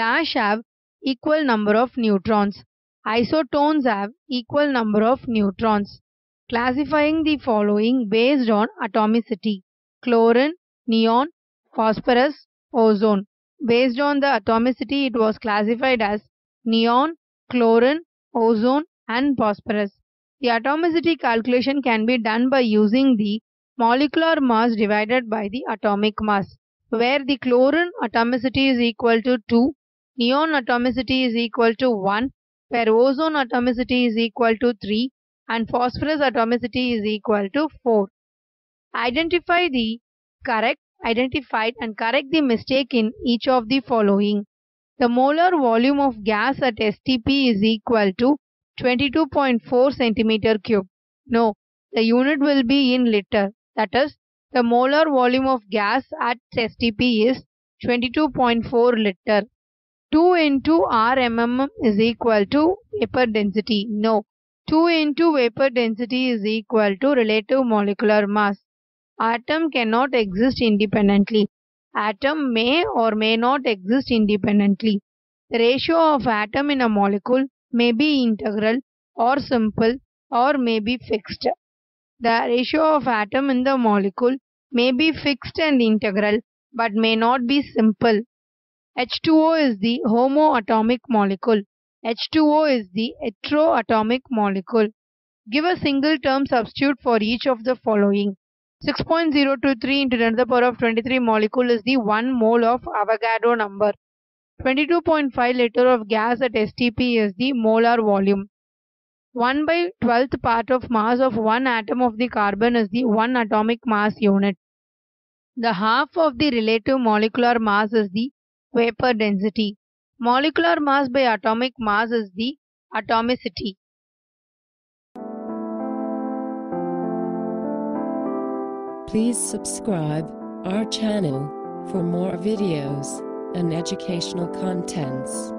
dash have equal number of neutrons. Isotones have equal number of neutrons. Classifying the following based on atomicity. Chlorine, neon, phosphorus, ozone. Based on the atomicity, it was classified as neon, chlorine, ozone and phosphorus. The atomicity calculation can be done by using the molecular mass divided by the atomic mass, where the chlorine atomicity is equal to 2, neon atomicity is equal to 1, where ozone atomicity is equal to 3 and phosphorus atomicity is equal to 4. Identify the correct identified and correct the mistake in each of the following. The molar volume of gas at STP is equal to 22.4 cm cube. No, the unit will be in liter. That is, the molar volume of gas at STP is 22.4 liter. 2 into RMM is equal to vapor density. No, 2 into vapor density is equal to relative molecular mass. Atom cannot exist independently. Atom may or may not exist independently. The ratio of atom in a molecule may be integral or simple or may be fixed. The ratio of atom in the molecule may be fixed and integral but may not be simple. H2O is the homoatomic molecule. H2O is the heteroatomic molecule. Give a single term substitute for each of the following. 6.023 into 10 to the power of 23 molecule is the 1 mole of Avogadro number. 22.5 liter of gas at STP is the molar volume. 1 by 12th part of mass of one atom of the carbon is the 1 atomic mass unit. The half of the relative molecular mass is the vapor density. Molecular mass by atomic mass is the atomicity. Please subscribe our channel for more videos and educational contents.